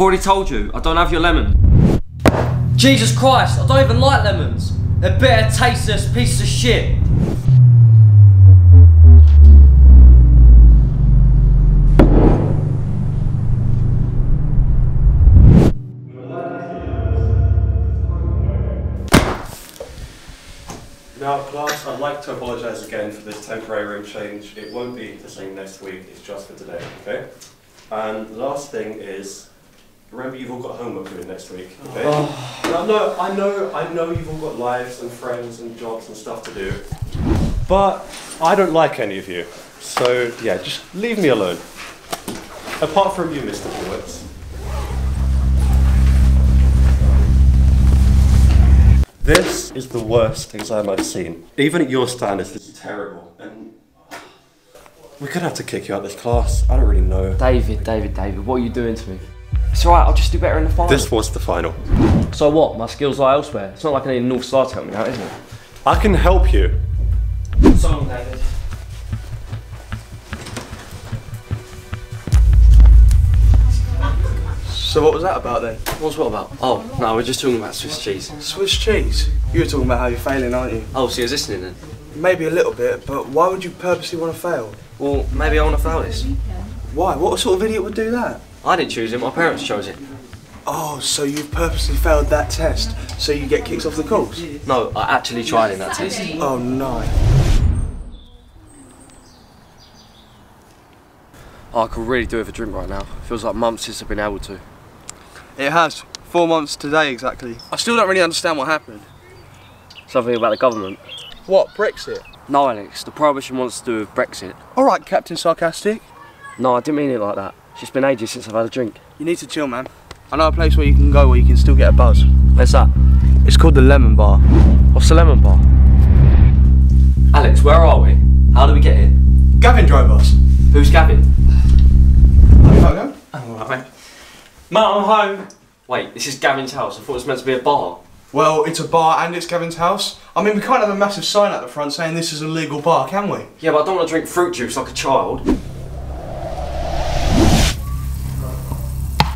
I've already told you, I don't have your lemon. Jesus Christ, I don't even like lemons. They're bitter, tasteless pieces of shit. Now, class, I'd like to apologise again for this temporary room change. It won't be the same next week, it's just for today, okay? And the last thing is, remember you've all got homework due next week, okay? Oh. Now, no, I know, I know you've all got lives and friends and jobs and stuff to do, but I don't like any of you. So, yeah, just leave me alone. Apart from you, Mr. Ballwitz. This is the worst exam I've seen. Even at your standards, this is terrible. And we're gonna have to kick you out of this class. I don't really know. David, David, David, what are you doing to me? It's alright, I'll just do better in the final. This was the final. So what? My skills lie elsewhere. It's not like I need a North Star to help me out, is it? I can help you. So long, David. So what was that about then? What's what about? Oh, no, we're just talking about Swiss cheese. Swiss cheese? You were talking about how you're failing, aren't you? Oh, so you're listening then? Maybe a little bit, but why would you purposely want to fail? Well, maybe I want to fail this. Why? What sort of idiot would do that? I didn't choose it, my parents chose it. Oh, so you've purposely failed that test so you get kicked off the course? No, I actually tried in that test. Oh no. Oh, I could really do with a drink right now. Feels like months since I've been able to. It has. Four months today exactly. I still don't really understand what happened. Something about the government. What, Brexit? No, Alex, the prohibition wants to do with Brexit. Alright, Captain Sarcastic. No, I didn't mean it like that. It's just been ages since I've had a drink. You need to chill, man. I know a place where you can go where you can still get a buzz. Where's that? It's called the Lemon Bar. What's the lemon bar? Alex, where are we? How do we get here? Gavin drove us. Who's Gavin? Have you got to go? I'm oh, alright, mate. Mate, I'm home. Wait, this is Gavin's house. I thought it was meant to be a bar. Well, it's a bar and it's Gavin's house. I mean, we can't have a massive sign out the front saying this is a legal bar, can we? Yeah, but I don't want to drink fruit juice like a child.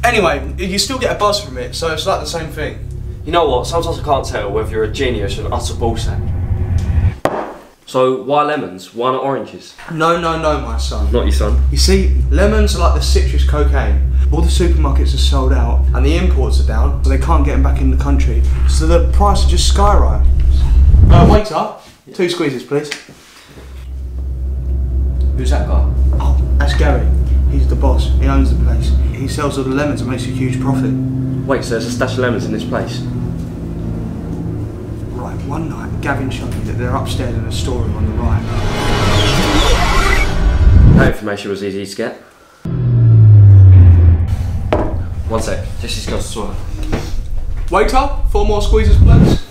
Anyway, you still get a buzz from it, so it's like the same thing. You know what? Sometimes I can't tell whether you're a genius or an utter ballsack. So, why lemons? Why not oranges? No, no, no, my son. Not your son. You see, lemons are like the citrus cocaine. All the supermarkets are sold out, and the imports are down, so they can't get them back in the country. So the price just skyrocket. Uh, waiter, two squeezes, please. Who's that guy? Oh, that's Gary. He's the boss. He owns the place. He sells all the lemons and makes a huge profit. Wait, so there's a stash of lemons in this place? Right, one night, Gavin showed me that they're upstairs in a storeroom on the right. That information was easy to get. One sec. Jesse's got to sort. Waiter, four more squeezes, please.